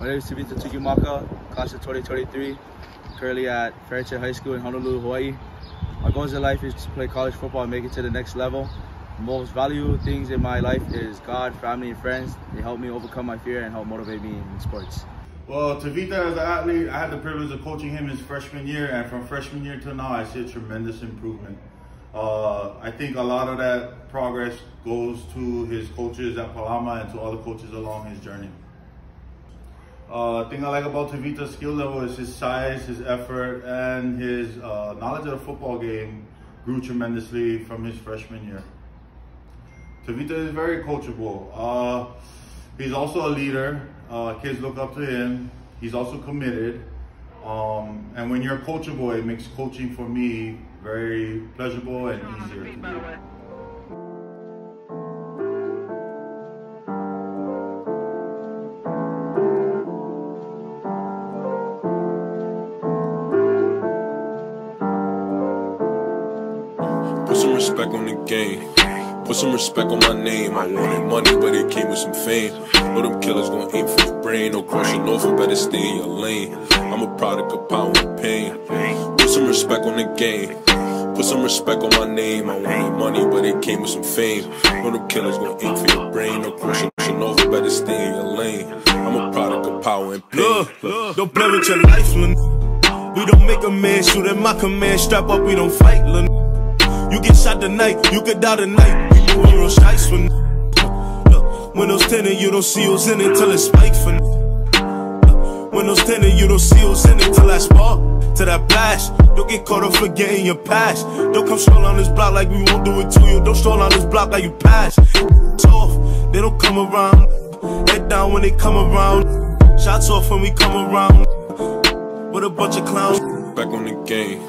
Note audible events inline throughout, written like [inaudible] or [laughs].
My name is Tevita Tukimaka, class of 2023, currently at Farrington High School in Honolulu, Hawaii. My goals in life is to play college football and make it to the next level. The most valuable things in my life is God, family, and friends. They help me overcome my fear and help motivate me in sports. Well, Tavita as an athlete, I had the privilege of coaching him his freshman year, and from freshman year till now, I see a tremendous improvement. Uh, I think a lot of that progress goes to his coaches at Palama and to all the coaches along his journey. Uh, thing I like about Tavita's skill level is his size, his effort, and his uh, knowledge of the football game grew tremendously from his freshman year. Tavita is very coachable. Uh, he's also a leader. Uh, kids look up to him. He's also committed. Um, and when you're coachable, it makes coaching for me very pleasurable and easier to do. Put some respect on the game. Put some respect on my name. I wanted money, but it came with some fame. Know them killers gon' aim for your brain. No crossing over, better stay in your lane. I'm a product of power and pain. Put some respect on the game. Put some respect on my name. I wanted money, but it came with some fame. Know them killers gon' aim for your brain. No crossing over, better stay in your lane. I'm a product of power and pain. Look, look, don't play with your life, when we don't make a man shoot at my command. Strap up, we don't fight, lil. You get shot tonight, you could die tonight. Doing real shites when Look, windows tinted, you don't see who's in it till it's spike for Look, Windows tinted, you don't see who's in it till I spark to that blast. Don't get caught up forgetting your past. Don't come stroll on this block like we won't do it to you. Don't stroll on this block like you pass. It's off, they don't come around. Head down when they come around. Shots off when we come around. With a bunch of clowns. Back on the game.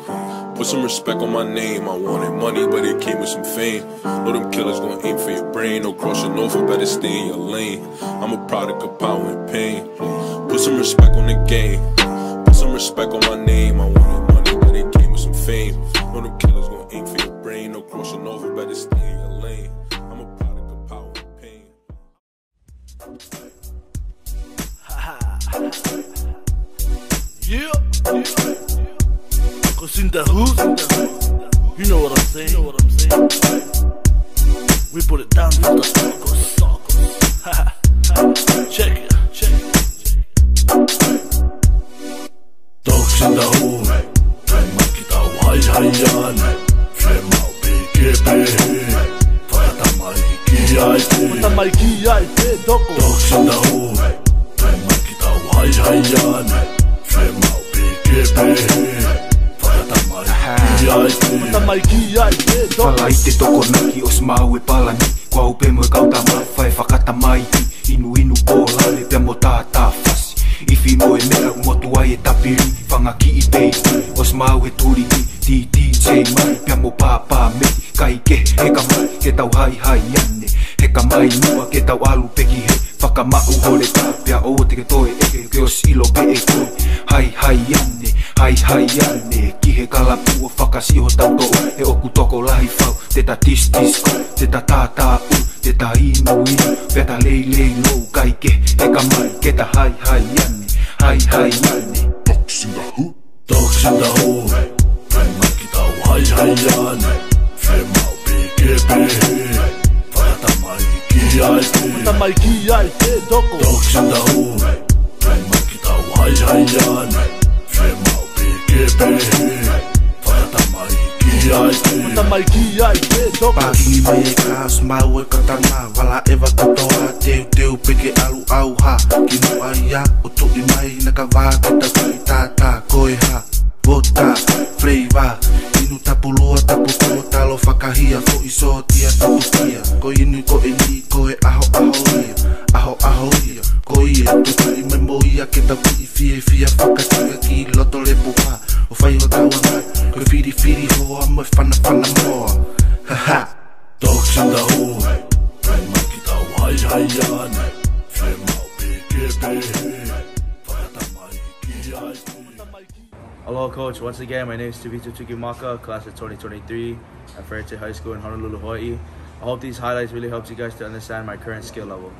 Put some respect on my name. I wanted money, but it came with some fame. Know them killers gon' aim for your brain. No crossing over, better stay in your lane. I'm a product of power and pain. Put some respect on the game. Put some respect on my name. I wanted money, but it came with some fame. Know them killers gon' aim for your brain. No crossing over, better stay in your lane. I'm a product of power and pain. [laughs] Yeah. Cause in the hood, you know what I'm saying. You know what I'm saying. We put it down for the suckers. [laughs] check it, check it. Dogs in the hood, Femma kita hai haian. Femma PGP, Fata maiki aite. Fata maiki aite, doko. Dogs in the hood, aite, i te toko naki o mau e palani. Kua upe mo e kauta fai whakata mai ti Inu inu ko lale pia mo tā tā fasi Iwi mo e mea motu ai e tapiri Whangaki i pei o mau e turi Ti DJ mai pia mo pā pā me. Kai ke he ka mai ke tau hai hai ane. He ka mai mua ke tau alu peki he. Whakamau hore tā pia o te ke toe eke Ke o silo pe e koe. Hai hai ane, hai hai ane. Ki he kalapu o whakasiho tau to E oku fau, lahi fau Te tis tis teta te ta tā tā u Te ta inu inu, peta lei lei lou Kai ke, eka mai, ke ta hai hai jänni Hai hai jänni Toksinda hu, vem hu Maki tau hai hai jänni Femau PGP Vajata mai ki aite Vajata mai ki aite, doko Toksinda hu Maki tau hai hai jänni Femau PGP maiki mai ki ai te doko. Pagi mai e kās mau e katanga Wala e watotoa teu teu peke alu au ha Ki mau ai a o tui mai na ka wā Ke ta kai tata koe ha Vota, flavor Inu tapulua tapu tua talo whakahia Fo iso tia tapu tia Ko inu ko e ni ko e aho aho ia Aho aho ia Ko ia tuka i mai mo ia ke ta pi fie fia Whakatika ki loto le puha O whai o tau anai ho a mo e whana whana moa Ha ha Dogs in the Femma kita hai haian. Femma PGP, Fata. Hello, coach. Once again, my name is Tevita Tukimaka, class of 2023 at Farrington High School in Honolulu, Hawaii. I hope these highlights really helps you guys to understand my current skill level.